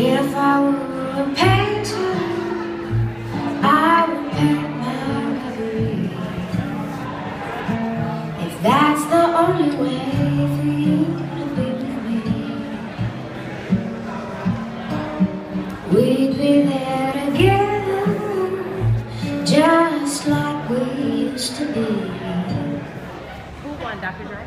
If I were a painter, I would paint Marguerite. If that's the only way for you to be with me, we'd be there together, just like we used to be. Who won, Dr. Dre?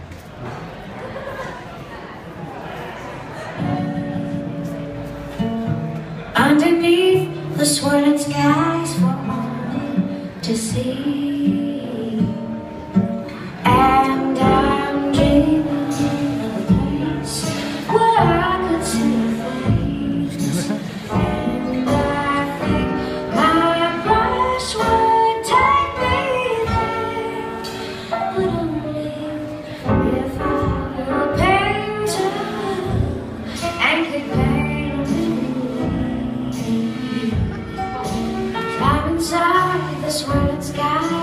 Underneath the swirling skies for all to see. And I'm dreaming of a place where I could see words got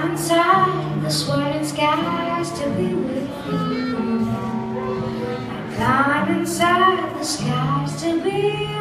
dive inside the swirling skies to be with you. I climb inside the skies to be